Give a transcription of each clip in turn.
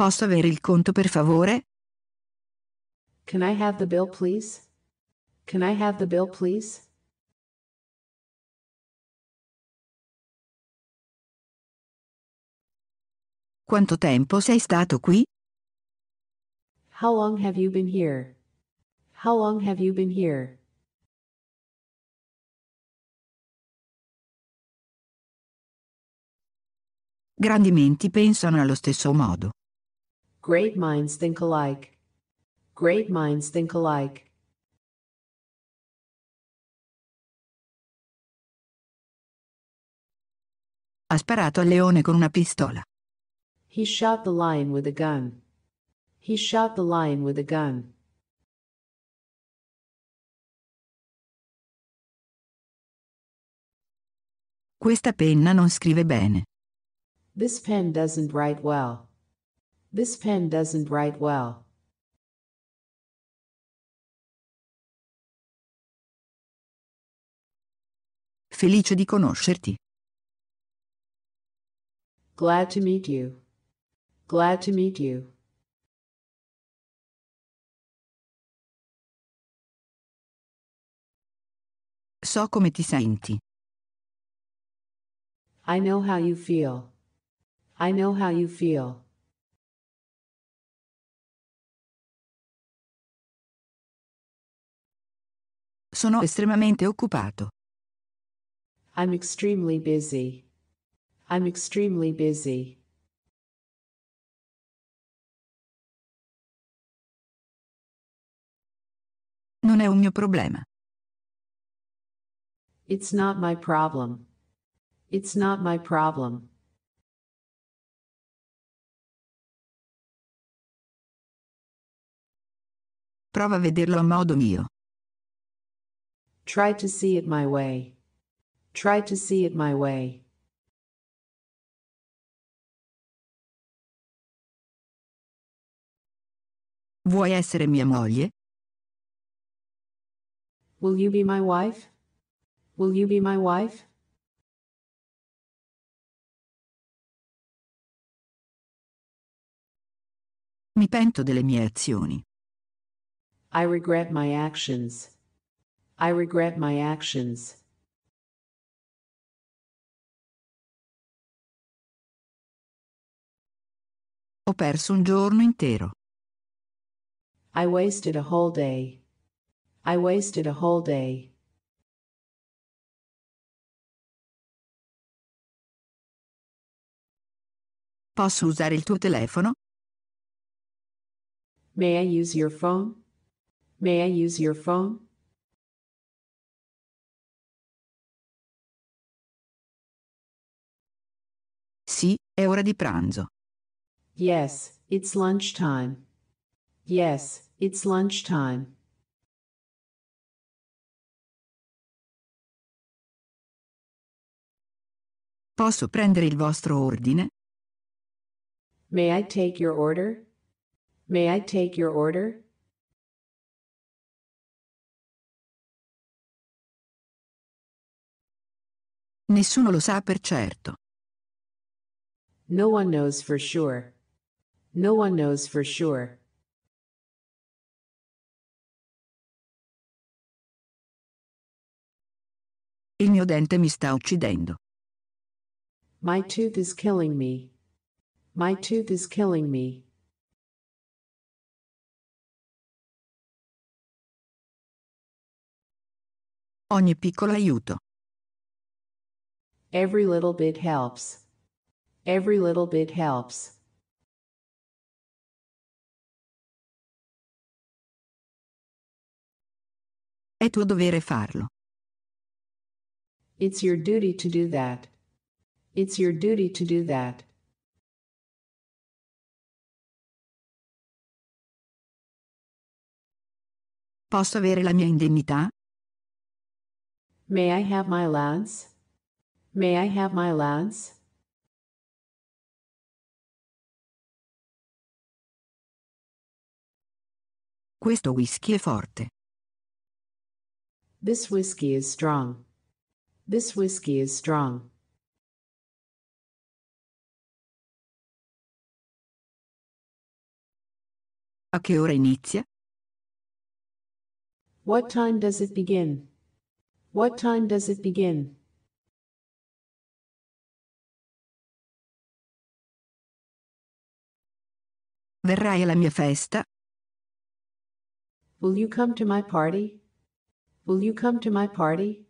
Posso avere il conto per favore? Can I have the bill, please? Can I have the bill, please? Quanto tempo sei stato qui? How long have you been here? How long have you been here? Grandi menti pensano allo stesso modo. Great minds think alike. Great minds think alike. Ha sparato al leone con una pistola. He shot the lion with a gun. He shot the lion with a gun. Questa penna non scrive bene. This pen doesn't write well. This pen doesn't write well. Felice di conoscerti. Glad to meet you. Glad to meet you. So come ti senti. I know how you feel. I know how you feel. Sono estremamente occupato. I'm extremely busy. I'm extremely busy. Non è un mio problema. It's not my problem. It's not my problem. Prova a vederlo a modo mio. Try to see it my way. Try to see it my way. Vuoi essere mia moglie? Will you be my wife? Will you be my wife? Mi pento delle mie azioni. I regret my actions. I regret my actions. Ho perso un giorno intero. I wasted a whole day. I wasted a whole day. Posso usare il tuo telefono? May I use your phone? May I use your phone? Sì, è ora di pranzo. Yes, it's lunchtime. Yes, it's lunchtime. Posso prendere il vostro ordine? May I take your order? May I take your order? Nessuno lo sa per certo. No one knows for sure. No one knows for sure. Il mio dente mi sta uccidendo. My tooth is killing me. My tooth is killing me. Ogni piccolo aiuto. Every little bit helps. Every little bit helps. È tuo dovere farlo. It's your duty to do that. It's your duty to do that. Posso avere la mia indennità? May I have my allowance? May I have my allowance? Questo whisky è forte. This whiskey is strong. This whiskey is strong. A che ora inizia? What time does it begin? What time does it begin? Verrai alla mia festa? Will you come to my party? Will you come to my party?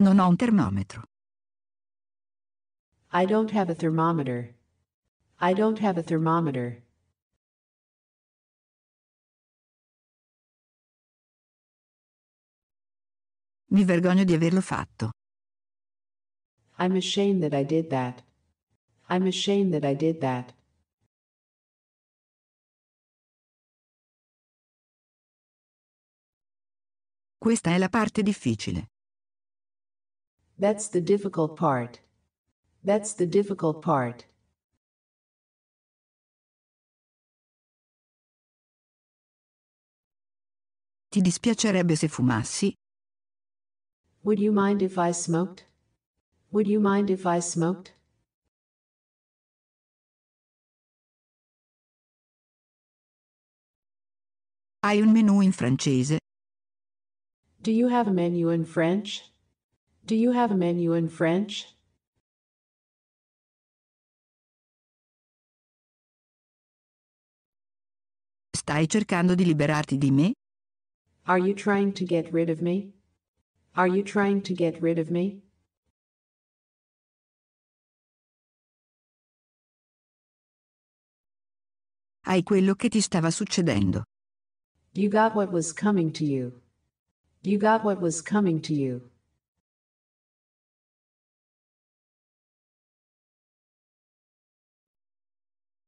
Non ho un termometro. I don't have a thermometer. I don't have a thermometer. Mi vergogno di averlo fatto. I'm ashamed that I did that. I'm ashamed that I did that. Questa è la parte difficile. That's the difficult part. That's the difficult part. Ti dispiacerebbe se fumassi? Would you mind if I smoked? Would you mind if I smoked? Hai un menù in francese? Do you have a menu in French? Do you have a menu in French? Stai cercando di liberarti di me? Are you trying to get rid of me? Are you trying to get rid of me? Hai quello che ti stava succedendo. You got what was coming to you. You got what was coming to you.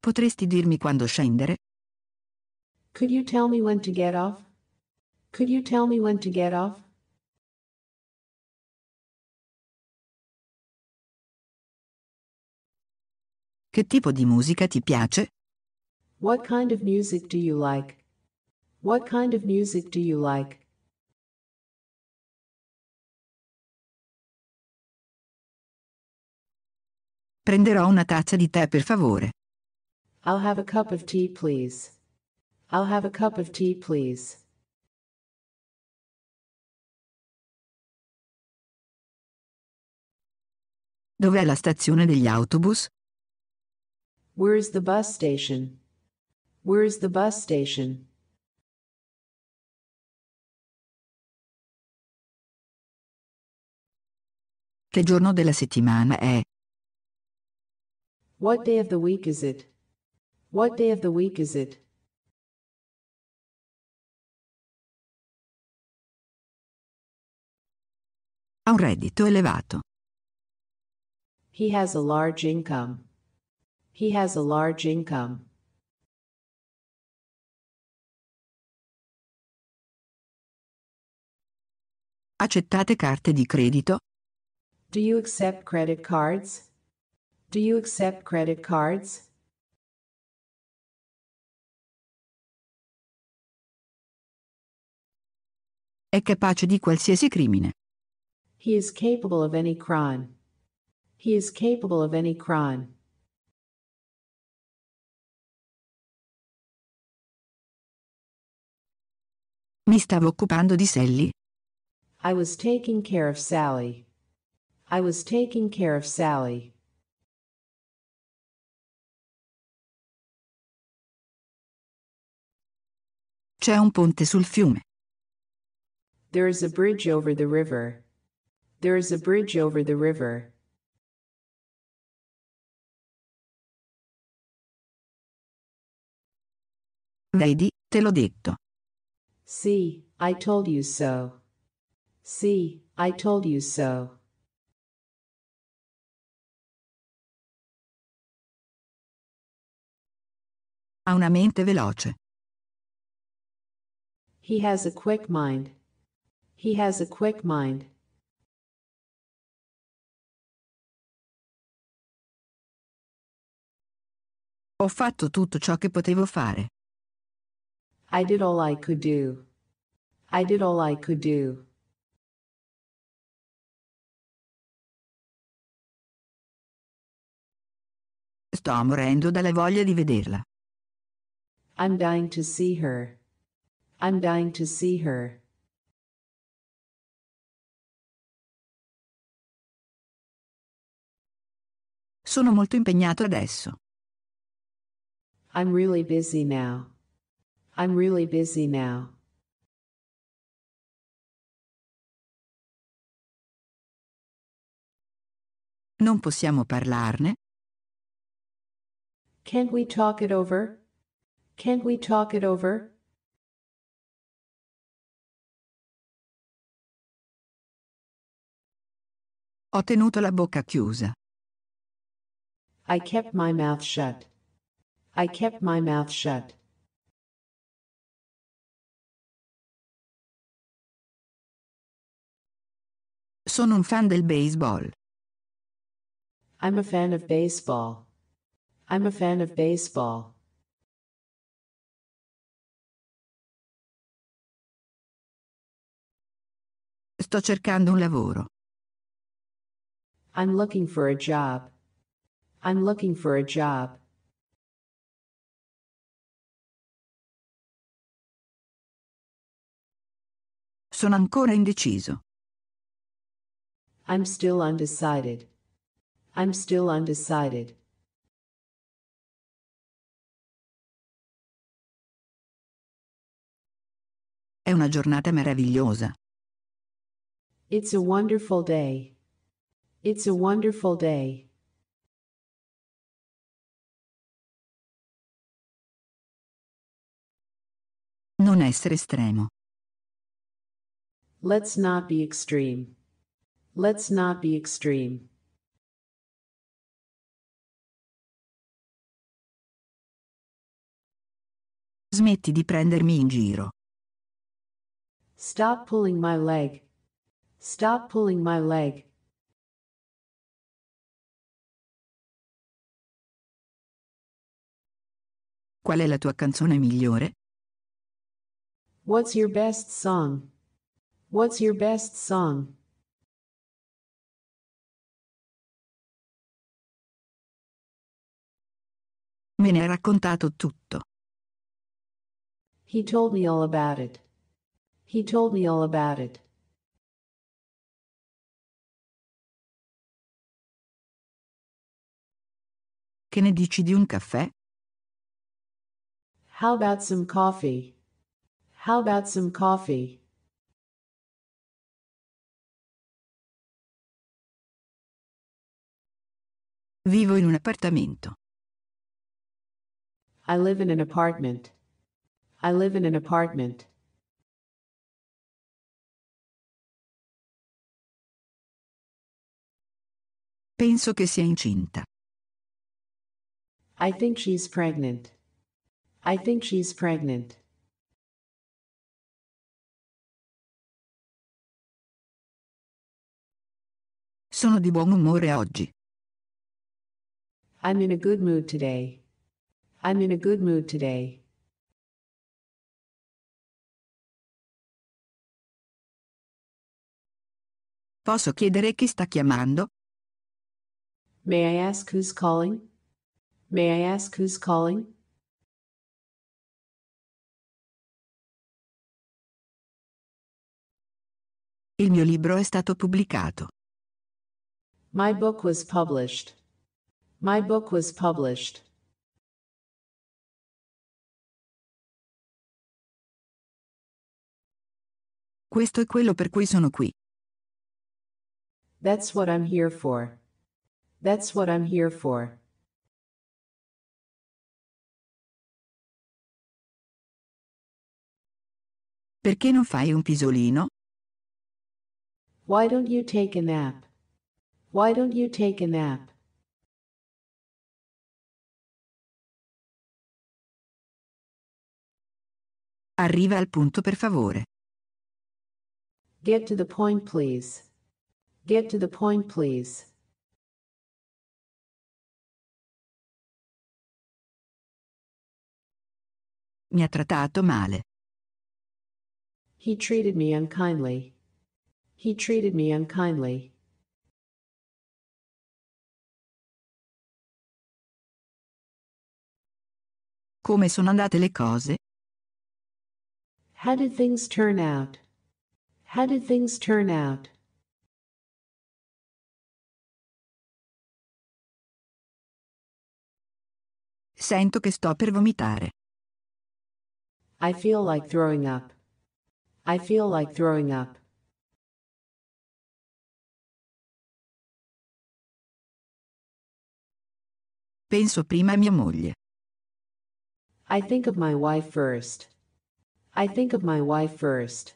Potresti dirmi quando scendere? Could you tell me when to get off? Could you tell me when to get off? Che tipo di musica ti piace? What kind of music do you like? What kind of music do you like? Prenderò una tazza di tè per favore. I'll have a cup of tea, please. I'll have a cup of tea, please. Dov'è la stazione degli autobus? Where's the bus station? Where's the bus station? Che giorno della settimana è? What day of the week is it? What day of the week is it? Ha un reddito elevato. He has a large income. He has a large income. Accettate carte di credito? Do you accept credit cards? Do you accept credit cards? È capace di qualsiasi crimine. He is capable of any crime. He is capable of any crime. Mi stavo occupando di Sally. I was taking care of Sally. I was taking care of Sally. C'è un ponte sul fiume. There is a bridge over the river. There is a bridge over the river. Vedi, te l'ho detto. See, I told you so. See, I told you so. Ha una mente veloce. He has a quick mind. He has a quick mind. Ho fatto tutto ciò che potevo fare. I did all I could do. I did all I could do. Sto morendo dalla voglia di vederla. I'm dying to see her. I'm dying to see her. Sono molto impegnato adesso. I'm really busy now. I'm really busy now. Non possiamo parlarne? Can't we talk it over? Can't we talk it over? Ho tenuto la bocca chiusa. I kept my mouth shut. I kept my mouth shut. Sono un fan del baseball. I'm a fan of baseball. I'm a fan of baseball. Sto cercando un lavoro. I'm looking for a job. I'm looking for a job. Sono ancora indeciso. I'm still undecided. I'm still undecided. È una giornata meravigliosa. It's a wonderful day. It's a wonderful day. Non essere estremo. Let's not be extreme. Let's not be extreme. Smetti di prendermi in giro. Stop pulling my leg. Stop pulling my leg. Qual è la tua canzone migliore? What's your best song? What's your best song? Me ne hai raccontato tutto. He told me all about it. He told me all about it. Che ne dici di un caffè? How about some coffee? How about some coffee? Vivo in un appartamento. I live in an apartment. I live in an apartment. Penso che sia incinta. I think she's pregnant. I think she's pregnant. Sono di buon umore oggi. I'm in a good mood today. I'm in a good mood today. Posso chiedere chi sta chiamando? May I ask who's calling? May I ask who's calling? Il mio libro è stato pubblicato. My book was published. My book was published. Questo è quello per cui sono qui. That's what I'm here for. That's what I'm here for. Perché non fai un pisolino? Why don't you take a nap? Why don't you take a nap? Arriva al punto per favore. Get to the point, please. Get to the point, please. Mi ha trattato male. He treated me unkindly. He treated me unkindly. Come sono andate le cose? How did things turn out? How did things turn out? Sento che sto per vomitare. I feel like throwing up. I feel like throwing up. Penso prima a mia moglie. I think of my wife first. I think of my wife first.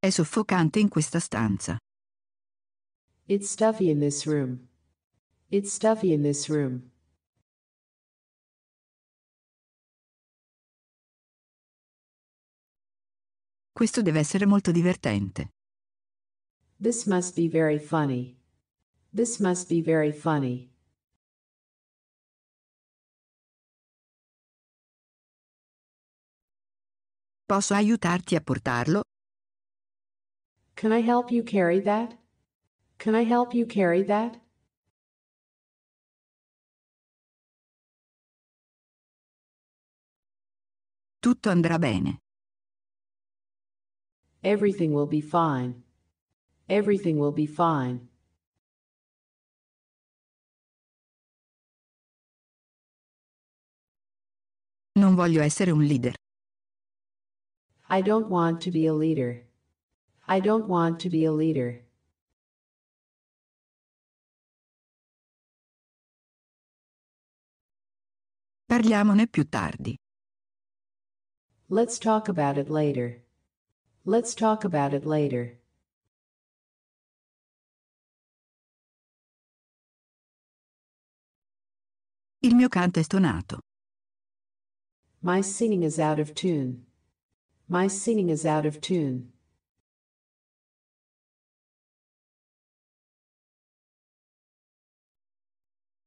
È soffocante in questa stanza. It's stuffy in this room. It's stuffy in this room. Questo deve essere molto divertente. This must be very funny. This must be very funny. Posso aiutarti a portarlo? Can I help you carry that? Can I help you carry that? Tutto andrà bene. Everything will be fine. Everything will be fine. Non voglio essere un leader. I don't want to be a leader. I don't want to be a leader. Parliamone più tardi. Let's talk about it later. Let's talk about it later. Il mio canto è stonato. My singing is out of tune. My singing is out of tune.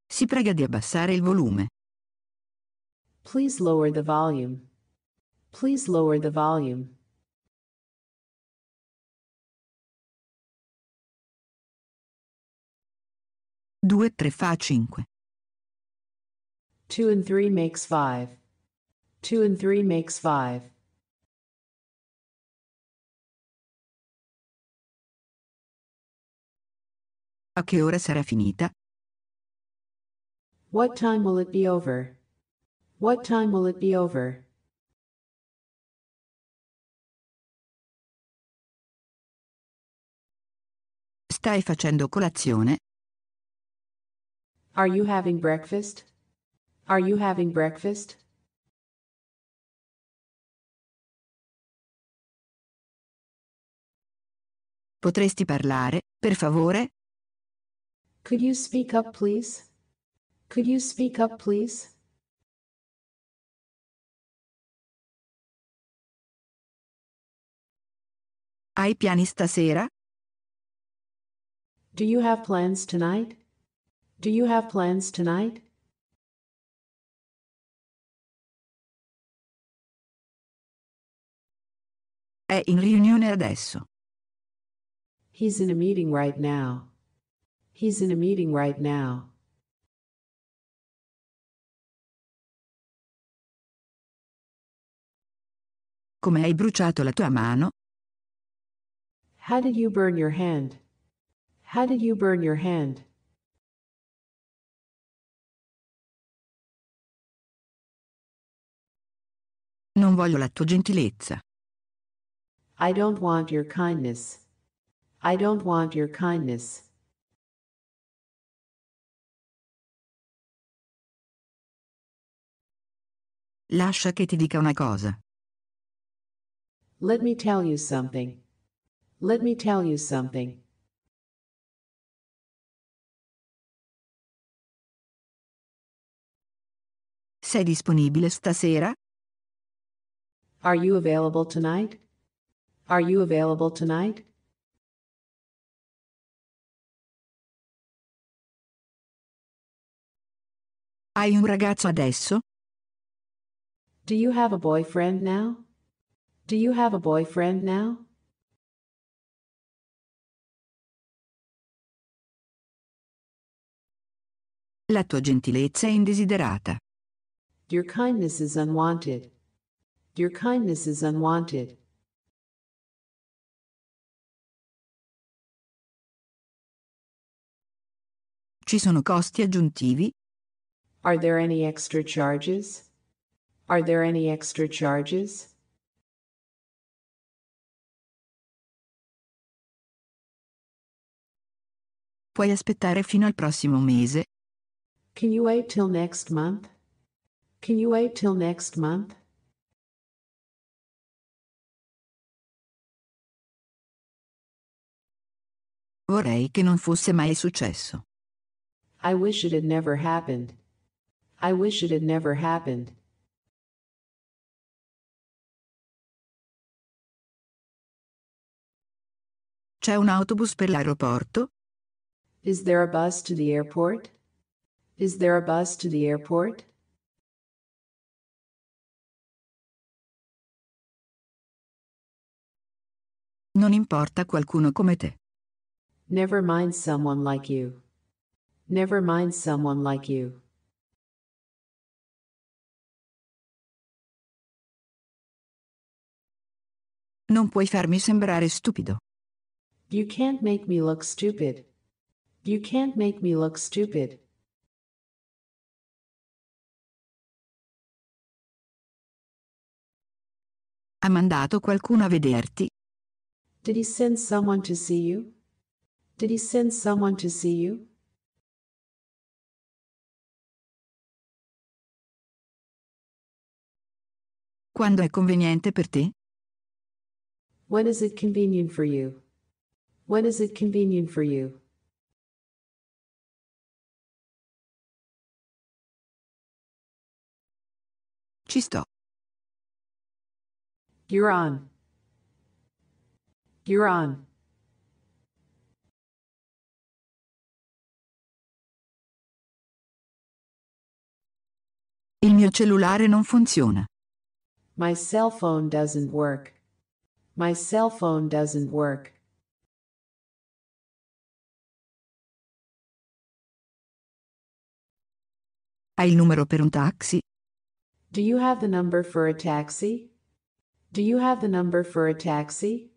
Si prega di abbassare il volume. Please lower the volume. Please lower the volume. Due, tre fa cinque. Two and three makes five. Two and three makes five. A che ora sarà finita? What time will it be over? What time will it be over? Stai facendo colazione? Are you having breakfast? Are you having breakfast? Potresti parlare, per favore? Could you speak up, please? Could you speak up, please? Hai piani stasera? Do you have plans tonight? Do you have plans tonight? È in riunione adesso. He's in a meeting right now. He's in a meeting right now. Come hai bruciato la tua mano? How did you burn your hand? How did you burn your hand? Non voglio la tua gentilezza. I don't want your kindness. I don't want your kindness. Lascia che ti dica una cosa. Let me tell you something. Let me tell you something. Sei disponibile stasera? Are you available tonight? Are you available tonight? Hai un ragazzo adesso? Do you have a boyfriend now? Do you have a boyfriend now? La tua gentilezza è indesiderata. Your kindness is unwanted. Your kindness is unwanted. Ci sono costi aggiuntivi? Are there any extra charges? Are there any extra charges? Puoi aspettare fino al prossimo mese? Can you wait till next month? Can you wait till next month? Vorrei che non fosse mai successo. I wish it had never happened. I wish it had never happened. C'è un autobus per l'aeroporto? Is there a bus to the airport? Is there a bus to the airport? Non importa qualcuno come te. Never mind someone like you. Never mind someone like you. Non puoi farmi sembrare stupido. You can't make me look stupid. You can't make me look stupid. Ha mandato qualcuno a vederti? Did he send someone to see you? Did he send someone to see you? Quando è conveniente per te? When is it convenient for you? When is it convenient for you? Ci sto. You're on. You're on. Il mio cellulare non funziona. My cell phone doesn't work. My cell phone doesn't work. Hai il numero per un taxi? Do you have the number for a taxi? Do you have the number for a taxi?